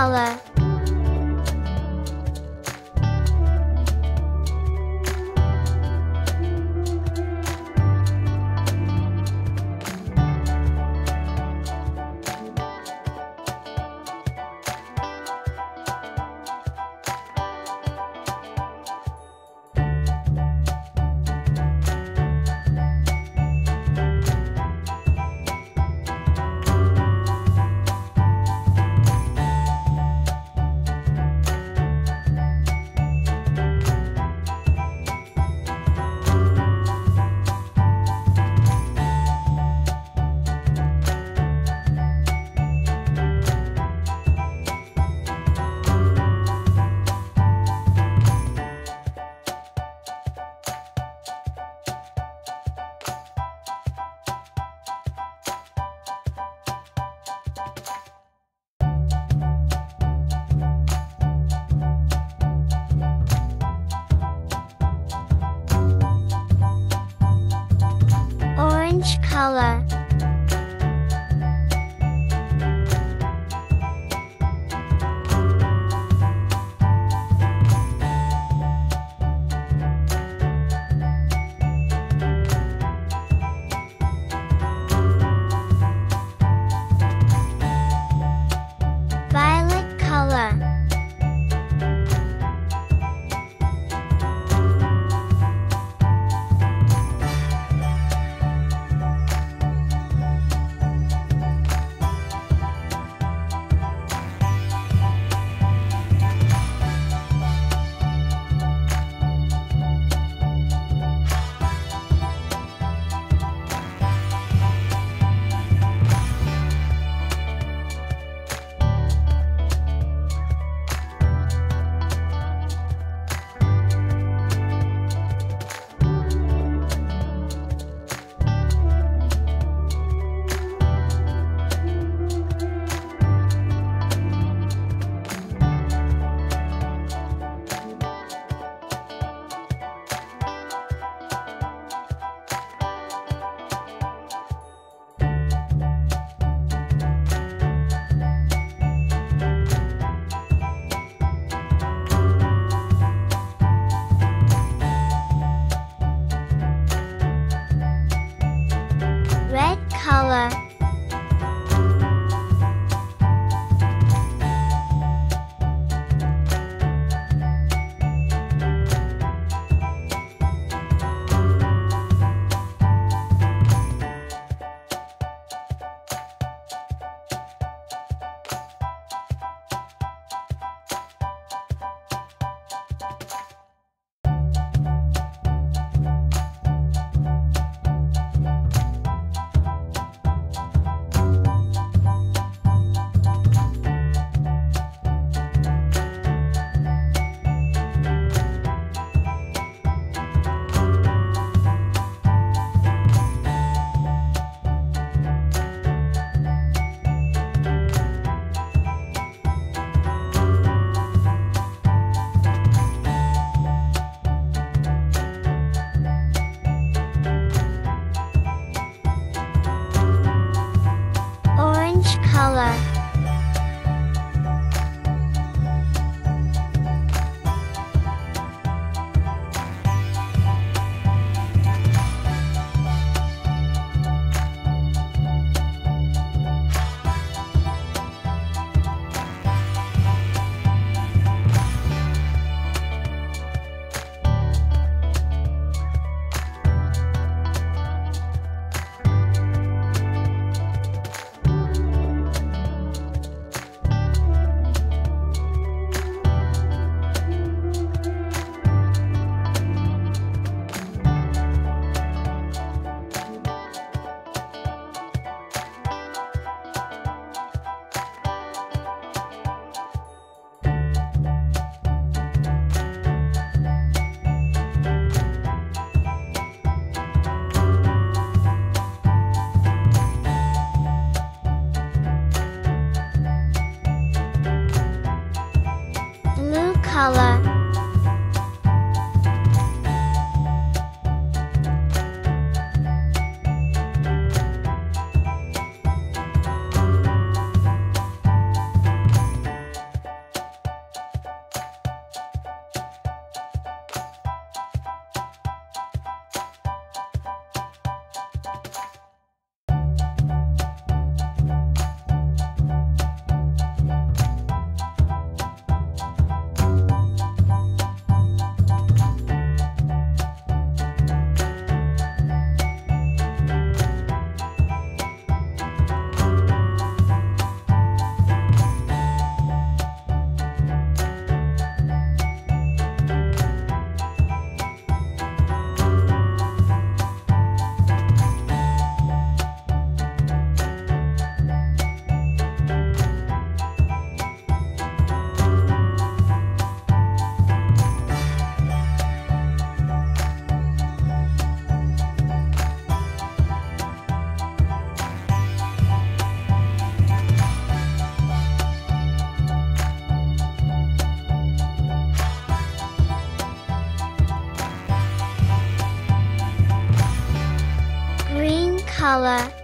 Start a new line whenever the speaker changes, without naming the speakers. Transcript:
color. Orange color. Color